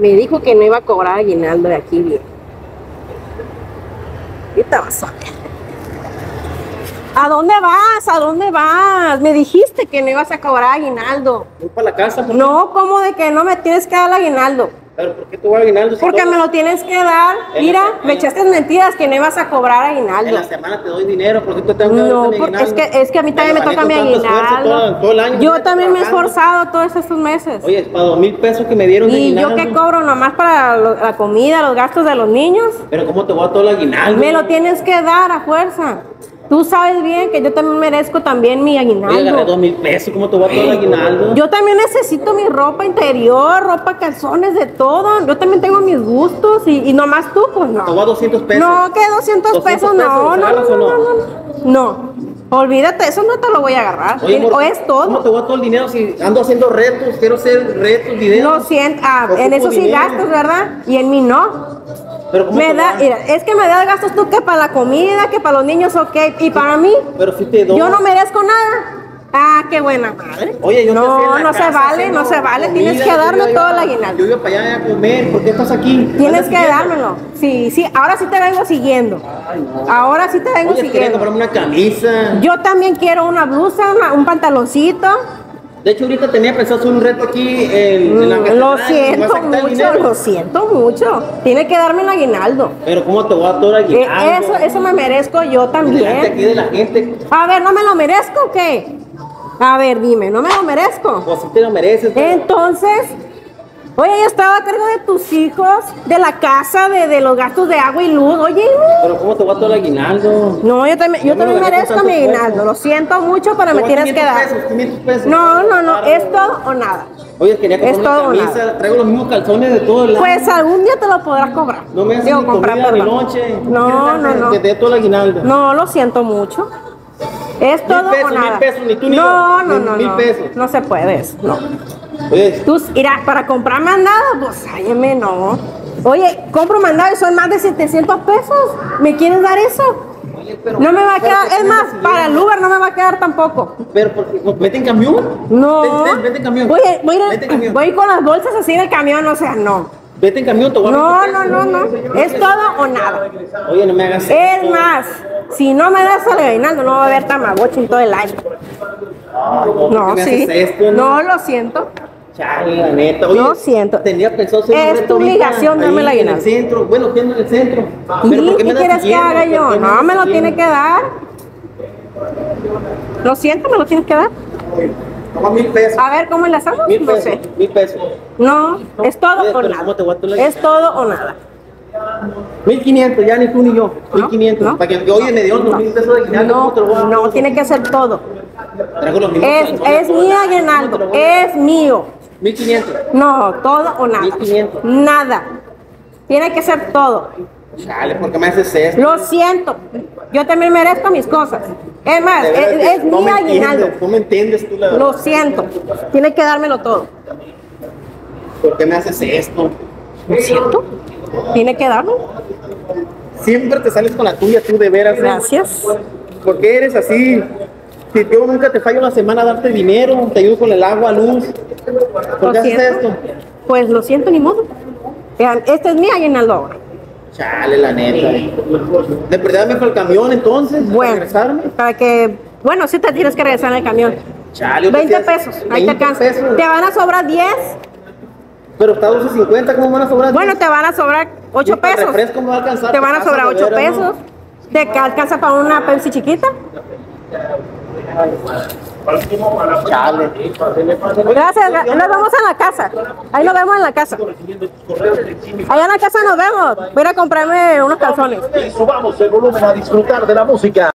Me dijo que no iba a cobrar aguinaldo de aquí bien. Ahorita vas a. ¿A dónde vas? ¿A dónde vas? Me dijiste que no ibas a cobrar aguinaldo. Voy para la casa. ¿por? No, ¿cómo de que no me tienes que dar el aguinaldo? Pero ¿por qué te voy a aguinaldo? si Porque todo- me lo tienes que dar. En Mira, me echaste mentiras que no ibas a cobrar En aguinaldo. la semana te doy dinero, ¿por qué te tengo que dar No, porque es que, es que a mí también me toca mi aguinaldo. todo- todo el año, Yo también me he esforzado todos estos meses. Oye, para dos mil pesos que me dieron de y yo que cobro nomás para lo- la comida, los gastos de los niños. Pero ¿cómo te voy a todo el aguinaldo? Me lo tienes que dar a fuerza. Tú sabes bien que yo también merezco también mi Oye, agarré dos aguinaldo. mil pesos, ¿cómo te voy a todo el aguinaldo? Yo también necesito mi ropa interior, ropa, calzones, de todo. Yo también tengo mis gustos y, y nomás tú, pues Te voy a no. dar 200 pesos. No, que 200, 200 pesos, no, pesos, no, no, ¿jalas no, no, no? no, no. Olvídate, eso no te lo voy a agarrar. Oye, o es ¿Cómo te todo. voy a todo el dinero si ando haciendo retos? Quiero hacer retos, videos. Lo siento, ah, en eso sí dinero. gastos, ¿verdad? Y en mí no. Pero ¿cómo Me da, mira, es que me da gastos tú que para la comida, que para los niños, ok. Y para mí, Pero si te doy. yo no merezco nada. Ah, qué buena madre. Oye, yo no, no se casa vale, haciendo no se vale. comida, Tienes que yo darme todo el Yo aguinaldo. iba para allá a comer, ¿por qué estás aquí? Tienes ¿Andas que dármelo. Sí, sí, ahora sí te vengo siguiendo. Ahora sí te vengo Oye, siguiendo. comprarme una camisa. Yo también quiero una blusa, una- un pantaloncito. De hecho, ahorita tenía pensado hacer un reto aquí en, en la Mm, catedral, Lo siento mucho, lo siento mucho. Tiene que darme el aguinaldo. Pero ¿cómo te voy a dar todo el Eh, aguinaldo? Eso, eso me merezco yo Delante aquí también. de la gente. A ver, ¿no me lo merezco o qué? A ver, dime, ¿no me lo merezco? Pues si te lo mereces. pero- Entonces, oye, yo estaba a cargo de tus hijos, de la casa, de, de los gastos de agua y luz. Oye, Pero ¿cómo te voy a dar todo el aguinaldo? no, yo también, yo Yo me lo también merezco mi aguinaldo. Lo siento mucho, pero me tienes que 500 dar. pesos, 500 pesos. No, no, no, Claro. es todo o nada. Oye, quería comprar una camisa. nada. Traigo los mismos calzones de todo el año. Pues algún día te lo podrás cobrar. No me haces Digo, ni comprar, comida ni noche. No, ¿Quieres no, que no. te dé todo el aguinaldo. No, lo siento mucho. Es todo pesos, o mil nada. pesos, ni tú ni no, yo. no, Mil- no, mil no. pesos. No se puede no. Oye, Tú, mira, para comprar mandado, pues, óyeme, no. Oye, compro mandado y son más de 700 pesos. ¿Me quieres dar eso? oye, pero. No me va a quedar, ¿por qué es más, para el? Uber no me va a quedar tampoco. Pero, porque, ¿vete en camión? No. Vete en camión. Voy, a- voy, a camión. voy con las bolsas así en el camión, o sea, no. Vete en camión, te voy a No, no, 20 no, no. Es todo o nada. Oye, no me hagas Es más, si no me das el aguinaldo, no va a haber tamagotchi en todo el año. ¿por No, me sí. esto, No, lo siento. Chale, la neta. Oye, Lo siento. Tenía pensado un Es tu obligación darme ahí la En el aguinaldo. centro. Bueno, ¿quién en el centro? ¿Y Pero ¿por qué me quieres que haga yo? ¿Por qué No, me lo tiene que dar. Lo siento, me lo tienes que dar. Toma mil pesos. A ver, ¿cómo hacemos? Mil No pesos. sé. Mil pesos. No, es todo Oye, o pero ¿cómo te voy a nada. Es todo o nada. Mil quinientos, ya ni tú ni yo. Mil quinientos. no. Para que que, oye, me dio dos mil pesos de aguinaldo. ¿cómo te lo voy a dar? No, tiene que ser todo. Es, es todo el mi año, ¿cómo te aguinaldo, es mío. Mil quinientos. No, todo o nada. 1500. Nada. Tiene que ser todo. Chale, ¿por qué me haces esto? Lo siento. Yo también merezco mis cosas. Es más, es, que es no mi aguinaldo. No me entiendes tú, la verdad. Lo siento. Tiene que dármelo todo. ¿Por qué me haces esto? Lo siento. Tiene que darme. Siempre te sales con la tuya, tú de veras. ¿eh? Gracias. ¿Por qué eres así? Si yo nunca te fallo la semana a darte dinero, te ayudo con el agua, luz. ¿Por qué haces esto? Pues lo siento, ni modo. Vean, este es mi aguinaldo ahora. Chale, la neta. De verdad me para el camión entonces, para Bueno, regresarme. para que, bueno, si te tienes que regresar en el camión. Chale, yo 20 pensé- pesos, ahí te 20 alcanza. Te van a sobrar 10. Pero está 12.50, ¿cómo van a sobrar? Bueno, te van a sobrar 8 Y para el pesos. refresco va a alcanzar, Te van a te sobrar pasas de 8 veras, pesos. Te ca- alcanza para una Pepsi chiquita. Chale. Gracias, gra- nos vemos en la casa. Ahí nos vemos en la casa. Allá en la casa nos vemos. Voy a comprarme unos calzones. Y subamos el volumen a disfrutar de la música.